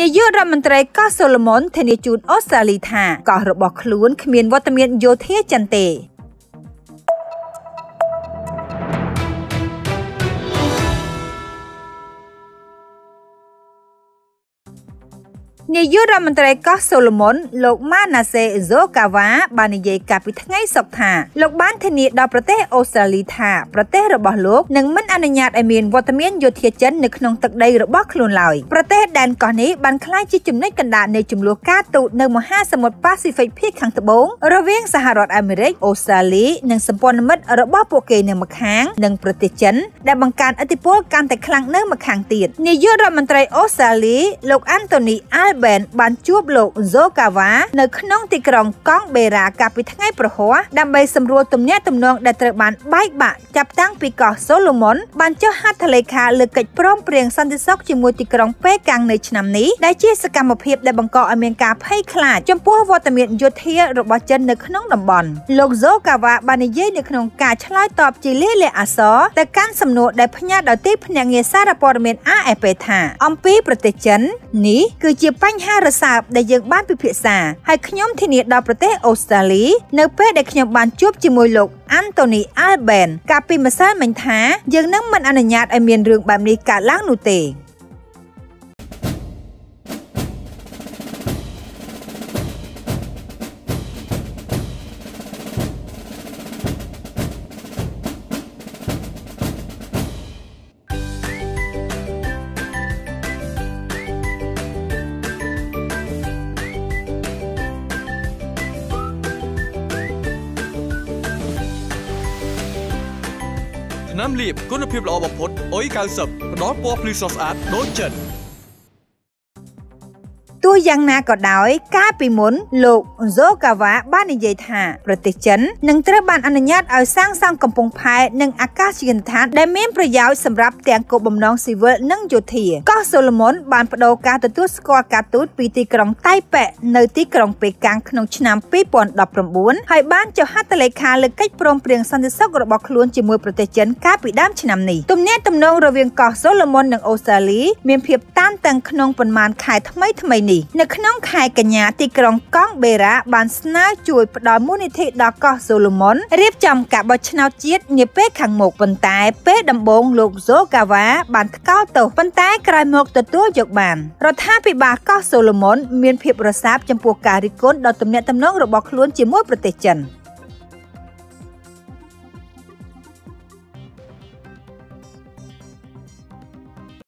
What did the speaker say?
នាយករដ្ឋមន្ត្រីកោះសូឡូមុនធានាជូនអូស្ត្រាលីថាកោះរបស់ខ្លួនគ្មានវត្តមានយោធាចិនទេ នាយករដ្ឋមន្ត្រីកោះសូឡូមុនលោកម៉ាណាសេហ្សូកាវ៉ាបាននិយាយកាលពីថ្ងៃសុក្រថាលោកបានធានាដល់ប្រទេសអូស្ត្រាលីថាប្រទេសរបស់លោកនឹងមិនអនុញ្ញាតឲ្យមានវត្តមានយោធាចិននៅក្នុងទឹកដីរបស់ខ្លួនឡើយប្រទេសដែនកោះនេះបានក្លាយជាចំណុចកណ្ដាលនៃចំនួនការទូតនៅមហាសមុទ្រប៉ាស៊ីហ្វិកភាគខាងត្បូងរវាងសហរដ្ឋអាមេរិកអូស្ត្រាលីនិងសម្ព័ន្ធមិត្តរបស់ពួកគេនៅម្ខាងនិងប្រទេសចិនដែលបង្កើនឥទ្ធិពលកាន់តែខ្លាំងនៅម្ខាងទៀតនាយករដ្ឋមន្ត្រីអូស្ត្រាលីលោកអាន់តូនីអាល់ Ben បានជួបលោក Zokawa នៅក្នុងទីក្រុងកង់បេរ៉ាកាលពីថ្ងៃប្រហ័សដើម្បីសម្រួលទំនាក់ទំនងដែលត្រូវបានបែកបាក់ចាប់តាំងពីកោះ Solomon បានចុះហត្ថលេខាលើកិច្ចព្រមព្រៀងសន្តិសុខជាមួយទីក្រុងប៉េកាំងនៅឆ្នាំនេះដែលជាសកម្មភាពដែលបង្កឲ្យមានការភ័យខ្លាចចំពោះវត្តមានយោធារបស់ចិននៅក្នុងតំបន់លោក Zokawa បាននិយាយនៅក្នុងការឆ្លើយតបជាលាលាអសរទៅកាន់សំណួរដែលផ្ញើដោយទីភ្នាក់ងារសារព័ត៌មាន AFP ថាអំពីប្រទេសចិននេះគឺជាបញ្ហារសើបដែលយើងបានពិភាក្សាហើយខ្ញុំធានាដល់ប្រទេសអូស្ត្រាលី នៅពេលដែលខ្ញុំបានជួបជាមួយលោកអាន់តូនីអាល់បែនកាលពីម្សិលមិញថាយើងនឹងមិនអនុញ្ញាតឲ្យមានរឿងបែបនេះកើតឡើងនោះទេ ថ្នាំលាបគុណភាពល្អបំផុតអុយ90ផ្ដល់ពណ៌ភ្លឺស្រស់ស្អាតដូចចិន ទោះយ៉ាងណាក៏ដោយ កាលពីមុនលោក Zokawa បាននិយាយថាប្រទេសចិននឹងត្រូវបានអនុញ្ញាតឲ្យសាងសង់កំពង់ផែនិងអាកាសយានដ្ឋានដែលមានប្រយោជន៍សម្រាប់ទាំងគោលបំណងស៊ីវិលនិងយោធាកោះសូឡូមុនបានបដូរការទទួលស្គាល់ការទូតពីទីក្រុងតៃប៉េនៅទីក្រុងប៉េកាំងក្នុងឆ្នាំ2019ហើយបានចុះហត្ថលេខាលើកិច្ចព្រមព្រៀងសន្តិសុខរបស់ខ្លួនជាមួយប្រទេសចិនកាលពីដើមឆ្នាំនេះទំនាក់ទំនងរវាងកោះសូឡូមុននិងអូស្ត្រាលីមានភាពតានតឹងក្នុងប៉ុន្មានខែថ្មីថ្មីនេះនៅក្នុងខែកញ្ញាទីក្រុងកង់បេរ៉ាបានស្នើជួយផ្ដល់មូលនិធិដល់កោះសូឡូមុនរៀបចំការបោះឆ្នោតជាតិនាពេលខាងមុខប៉ុន្តែពេលដំបូងលោកហ្សូកាវ៉ាបានថ្កោលទោសប៉ុន្តែក្រោយមកទទួលយកបានរដ្ឋាភិបាលកោះសូឡូមុនមានភាពរសាបចំពោះការរិះគន់ដល់ទំនាក់ទំនងរបស់ខ្លួនជាមួយប្រទេសចិន។